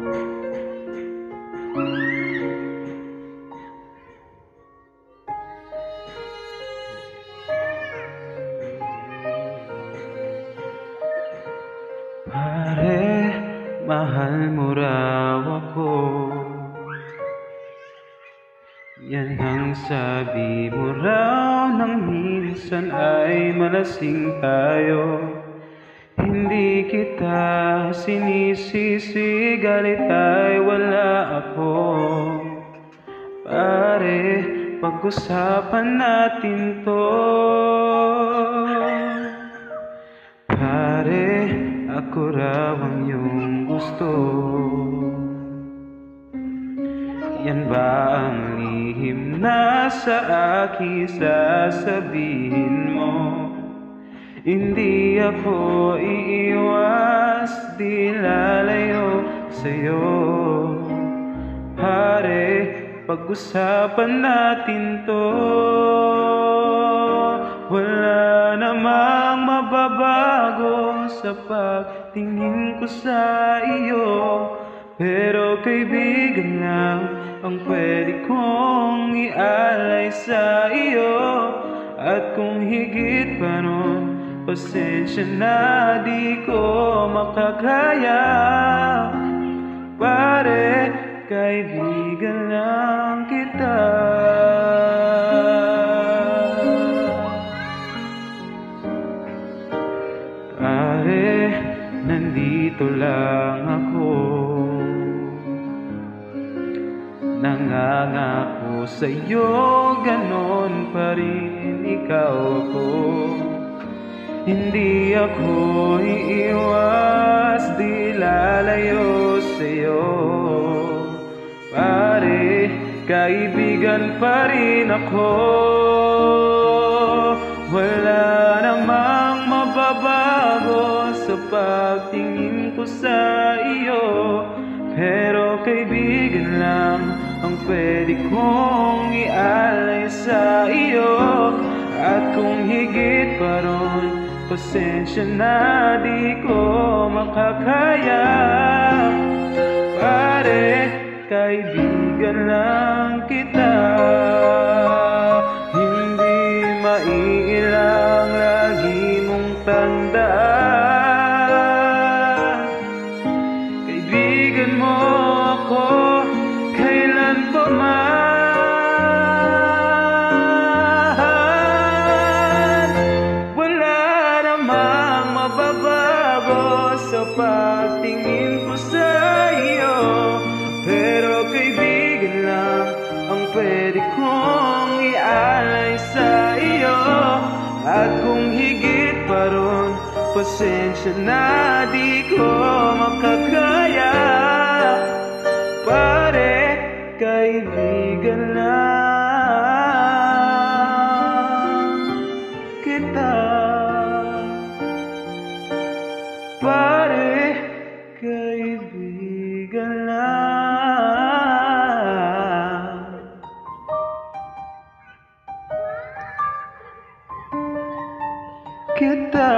Pare, mahal mo raw ako. Yan ang sabi mo raw Nang minsan ay malasing tayo. Hindi kita sinisisi Galit ay wala ako. Pare, pag-usapan natin to. Pare, ako raw ang iyong gusto. Yan ba ang lihim na sa akin sasabihin? Hindi ako iiwas, di lalayo sa'yo. Pare, pag-usapan natin to. Wala namang mababago sa pagtingin ko sa iyo. Pero kaibigan lang ang pwede kong ialay sa iyo. At kung higit pa nun, pasensya na di ko makakaya Pare, kaibigan lang kita. Pare, nandito lang ako. Nangangako sa'yo, ganon pa rin ikaw ako Hindi ako iiwas, di lalayo sa'yo. Pare, kaibigan pa rin ako. Wala namang mababago sa pagtingin ko sa iyo. Pero kaibigan lang ang pwede kong ialay sa iyo. At kung higit pa pasensya na di ko makakaya. Pare, kaibigan lang kita pagtingin ko sa iyo Pero kaibigan lang ang pwede kong ialay sa iyo. At kung higit pa ron, pasensya na di ko makakaya. Pare, kaibigan lang kita